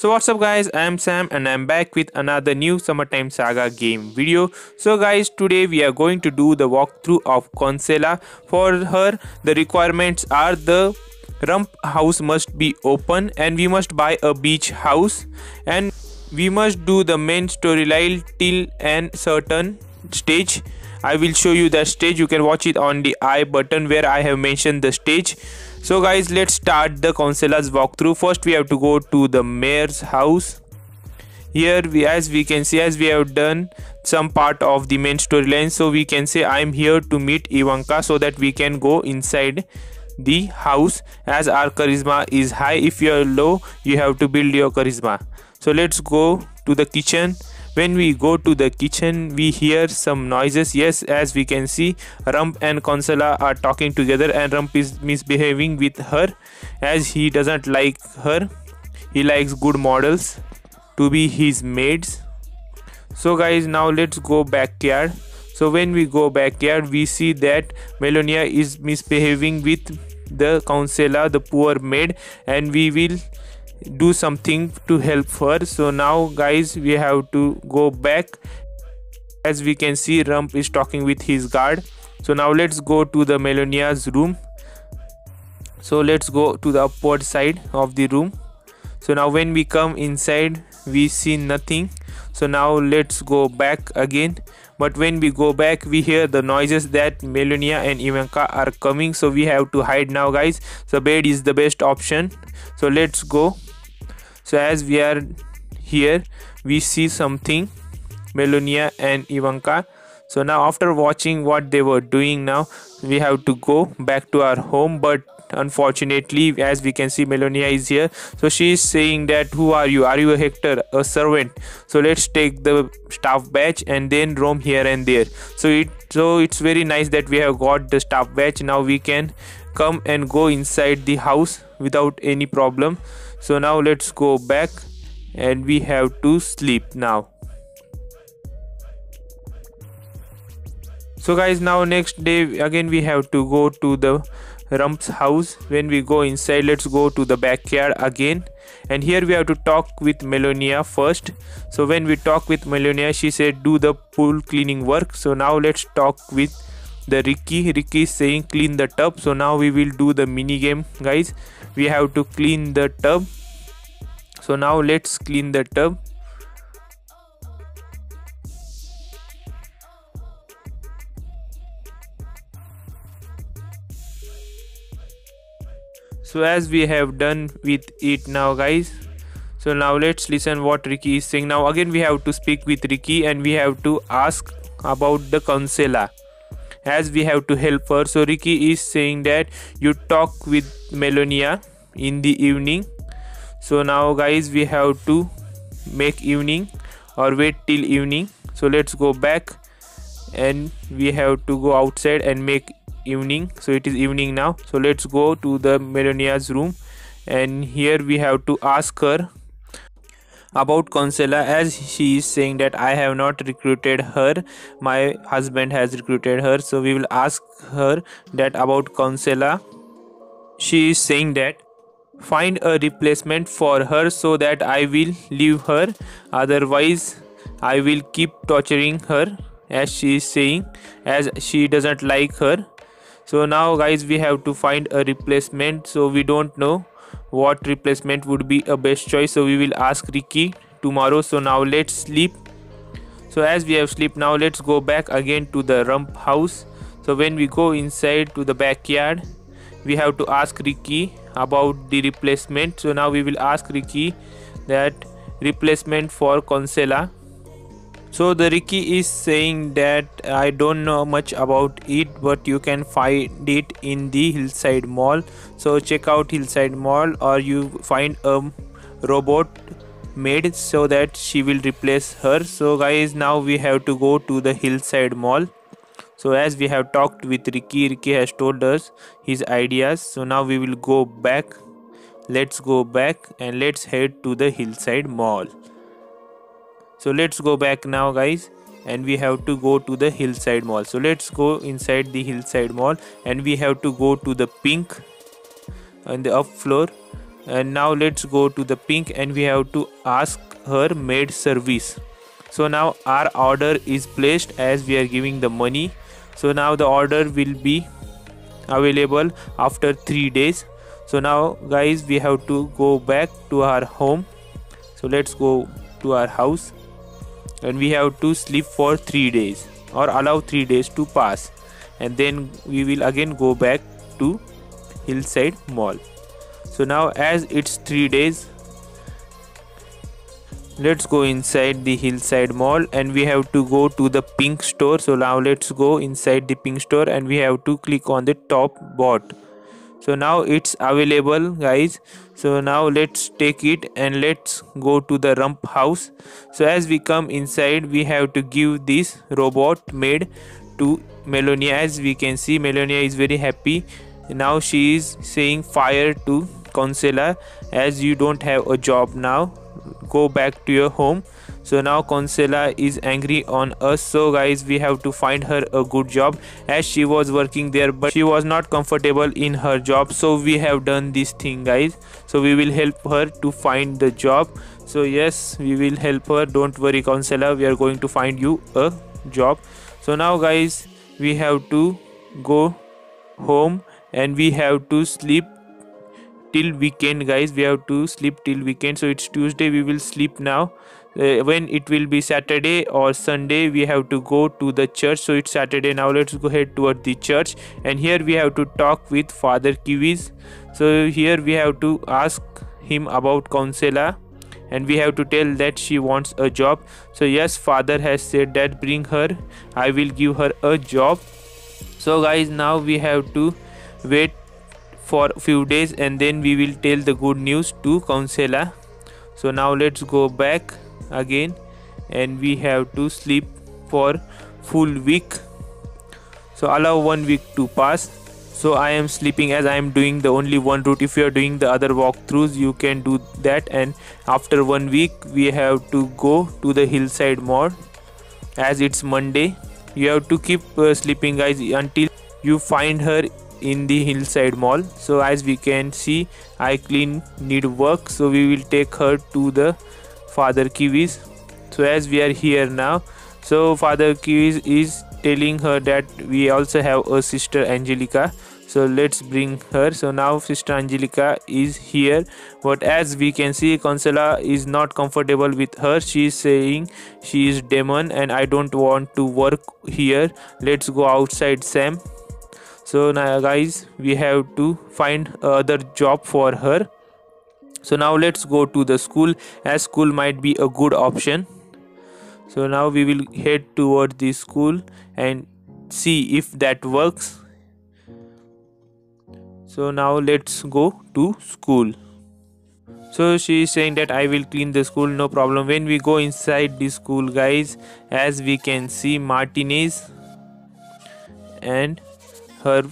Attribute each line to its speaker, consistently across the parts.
Speaker 1: So what's up guys, I am Sam and I am back with another new Summertime Saga game video. So guys, today we are going to do the walkthrough of Consuela. For her, the requirements are the rump house must be open and we must buy a beach house and we must do the main storyline till an certain stage I will show you the stage you can watch it on the I button where I have mentioned the stage so guys let's start the Consuela's walkthrough. First we have to go to the mayor's house. Here we as we can see as we have done some part of the main storyline so we can say I'm here to meet Ivanka so that we can go inside the house as our charisma is high. If you are low you have to build your charisma. So let's go to the kitchen when we go to the kitchen we hear some noises. Yes as we can see rump and consuela are talking together and rump is misbehaving with her as he doesn't like her. He likes good models to be his maids. So guys now let's go backyard. So when we go backyard we see that melonia is misbehaving with the consuela the poor maid and we will do something to help her. So now guys we have to go back. As we can see rump is talking with his guard. So now let's go to the melonia's room. So let's go to the upward side of the room. So now when we come inside we see nothing. So now let's go back again. But when we go back we hear the noises that Melonia and Ivanka are coming. So we have to hide now guys. So bed is the best option. So let's go so as we are here we see something Melania and Ivanka. So now after watching what they were doing now we have to go back to our home. But unfortunately as we can see Melania is here. So she is saying that who are you? Are you a hector a servant? So let's take the staff badge and then roam here and there. So it so it's very nice that we have got the staff badge now we can come and go inside the house without any problem so now let's go back and we have to sleep now. So guys now next day again we have to go to the rump's house. When we go inside let's go to the backyard again. And here we have to talk with melonia first. So when we talk with melonia she said do the pool cleaning work. So now let's talk with the ricky ricky is saying clean the tub. So now we will do the mini game guys. We have to clean the tub. So now let's clean the tub. So as we have done with it now guys. So now let's listen what ricky is saying. Now again we have to speak with ricky and we have to ask about the consuela as we have to help her. So ricky is saying that you talk with melonia in the evening. So now guys we have to make evening or wait till evening. So let's go back and we have to go outside and make evening. So it is evening now. So let's go to the melonia's room and here we have to ask her about Consuela as she is saying that I have not recruited her. My husband has recruited her. So we will ask her that about Consuela. She is saying that find a replacement for her so that I will leave her. Otherwise I will keep torturing her as she is saying as she doesn't like her. So now guys we have to find a replacement. So we don't know what replacement would be a best choice. So we will ask ricky tomorrow. So now let's sleep. So as we have sleep now let's go back again to the rump house. So when we go inside to the backyard we have to ask ricky about the replacement. So now we will ask ricky that replacement for consuela so the ricky is saying that i don't know much about it but you can find it in the hillside mall. So check out hillside mall or you find a robot maid so that she will replace her. So guys now we have to go to the hillside mall. So as we have talked with ricky ricky has told us his ideas. So now we will go back. Let's go back and let's head to the hillside mall so let's go back now guys and we have to go to the hillside mall. So let's go inside the hillside mall and we have to go to the pink on the up floor. And now let's go to the pink and we have to ask her maid service. So now our order is placed as we are giving the money. So now the order will be available after 3 days. So now guys we have to go back to our home. So let's go to our house and we have to sleep for 3 days or allow 3 days to pass. And then we will again go back to hillside mall. So now as it's 3 days let's go inside the hillside mall and we have to go to the pink store. So now let's go inside the pink store and we have to click on the top bot so now it's available guys. So now let's take it and let's go to the rump house. So as we come inside we have to give this robot maid to melonia. As we can see melonia is very happy. Now she is saying fire to Consuela as you don't have a job now go back to your home so now Consuela is angry on us. So guys we have to find her a good job as she was working there but she was not comfortable in her job. So we have done this thing guys. So we will help her to find the job. So yes we will help her. Don't worry Consuela. We are going to find you a job. So now guys we have to go home and we have to sleep till weekend guys. We have to sleep till weekend. So it's tuesday. We will sleep now uh, when it will be saturday or sunday we have to go to the church. So it's saturday. Now let's go head toward the church. And here we have to talk with father kiwis. So here we have to ask him about Consuela and we have to tell that she wants a job. So yes father has said that bring her. I will give her a job. So guys now we have to wait for few days and then we will tell the good news to Consuela so now let's go back again and we have to sleep for full week. So allow one week to pass. So i am sleeping as i am doing the only one route. If you are doing the other walkthroughs you can do that. And after one week we have to go to the hillside mall. As it's monday you have to keep uh, sleeping guys until you find her in the hillside mall. So as we can see i clean need work. So we will take her to the father kiwis. So as we are here now so father kiwis is telling her that we also have a sister angelica so let's bring her. So now sister angelica is here. But as we can see Consuela is not comfortable with her. She is saying she is demon and i don't want to work here. Let's go outside sam. So now guys we have to find other job for her so now let's go to the school as school might be a good option. So now we will head toward the school and see if that works. So now let's go to school. So she is saying that i will clean the school no problem. When we go inside the school guys as we can see martinez and her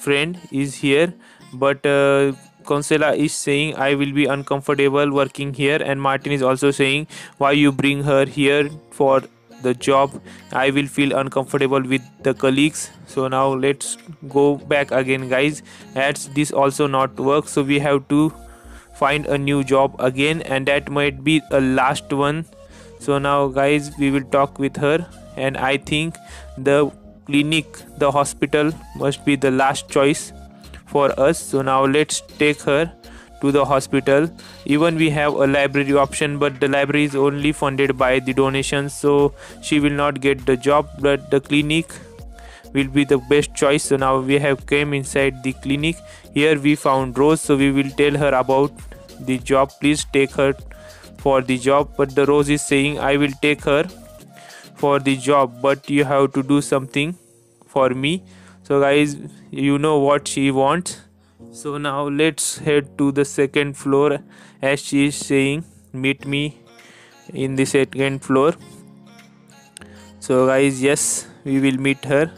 Speaker 1: friend is here. But uh, Consuela is saying I will be uncomfortable working here. And Martin is also saying why you bring her here for the job? I will feel uncomfortable with the colleagues. So now let's go back again guys. As this also not work. So we have to find a new job again and that might be a last one. So now guys we will talk with her. And I think the clinic the hospital must be the last choice for us. So now let's take her to the hospital. Even we have a library option but the library is only funded by the donations so she will not get the job. But the clinic will be the best choice. So now we have came inside the clinic. Here we found rose so we will tell her about the job. Please take her for the job. But the rose is saying i will take her for the job but you have to do something for me so guys you know what she wants. So now let's head to the second floor. As she is saying meet me in the second floor. So guys yes we will meet her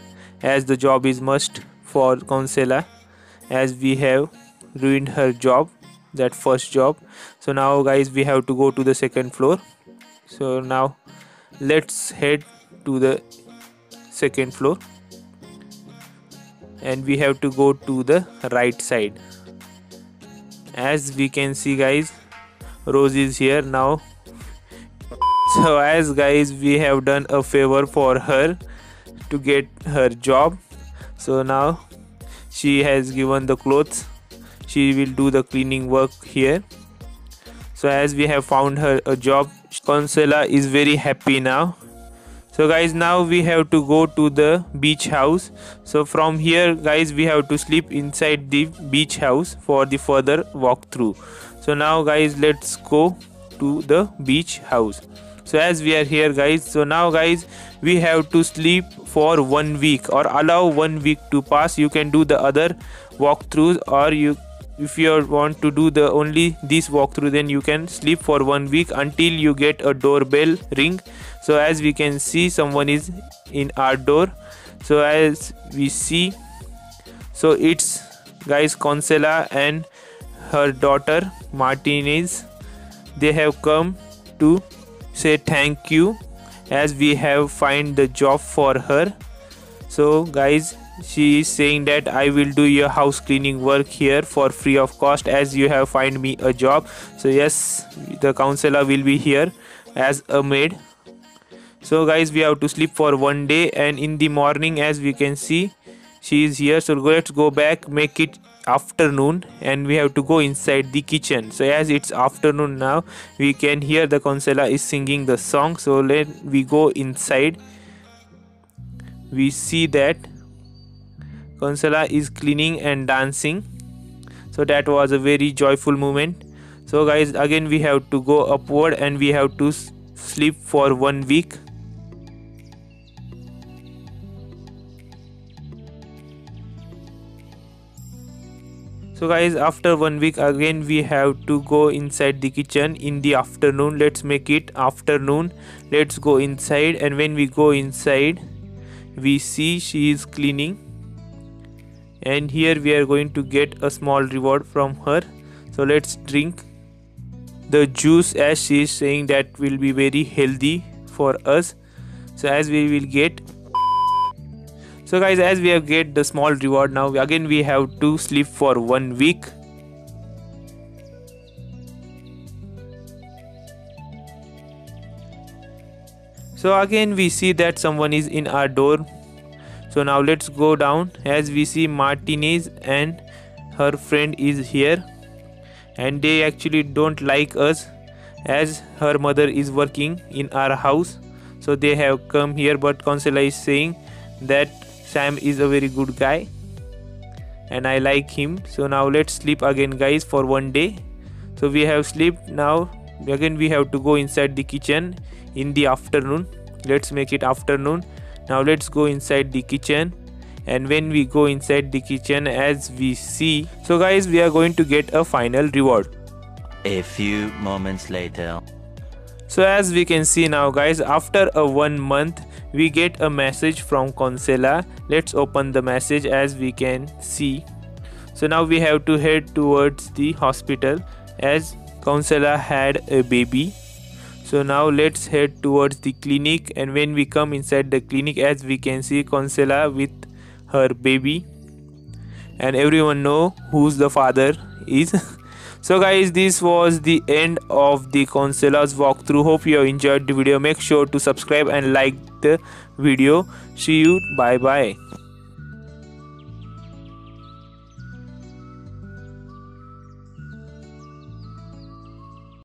Speaker 1: as the job is must for Consuela as we have ruined her job that first job. So now guys we have to go to the second floor. So now let's head to the second floor and we have to go to the right side. As we can see guys rose is here now. So as guys we have done a favor for her to get her job. So now she has given the clothes. She will do the cleaning work here. So as we have found her a job Consuela is very happy now so guys now we have to go to the beach house. So from here guys we have to sleep inside the beach house for the further walkthrough. So now guys let's go to the beach house. So as we are here guys so now guys we have to sleep for one week or allow one week to pass. You can do the other walkthroughs or you if you want to do the only this walkthrough then you can sleep for one week until you get a doorbell ring. So as we can see someone is in our door. So as we see so it's guys Consuela and her daughter Martinez they have come to say thank you as we have find the job for her. So guys she is saying that i will do your house cleaning work here for free of cost as you have find me a job. So yes the Consuela will be here as a maid. So guys we have to sleep for one day and in the morning as we can see she is here. So let's go back make it afternoon and we have to go inside the kitchen. So as it's afternoon now we can hear the Consuela is singing the song. So let we go inside. We see that Consuela is cleaning and dancing. So that was a very joyful moment. So guys again we have to go upward and we have to sleep for one week. So guys after one week again we have to go inside the kitchen in the afternoon. Let's make it afternoon. Let's go inside and when we go inside we see she is cleaning and here we are going to get a small reward from her. So let's drink the juice as she is saying that will be very healthy for us. So as we will get so guys as we have get the small reward now again we have to sleep for one week. So again we see that someone is in our door so now let's go down. As we see Martinez and her friend is here. And they actually don't like us as her mother is working in our house. So they have come here but Consuela is saying that Sam is a very good guy and I like him. So now let's sleep again guys for one day. So we have sleep now. Again we have to go inside the kitchen in the afternoon. Let's make it afternoon now let's go inside the kitchen. And when we go inside the kitchen as we see so guys we are going to get a final reward.
Speaker 2: A few moments later.
Speaker 1: So as we can see now guys after a one month we get a message from Consuela let's open the message as we can see. So now we have to head towards the hospital as Consuela had a baby so now let's head towards the clinic and when we come inside the clinic as we can see Consuela with her baby. And everyone know who's the father is. So guys this was the end of the Consuela's walkthrough. Hope you enjoyed the video. Make sure to subscribe and like the video. See you. Bye bye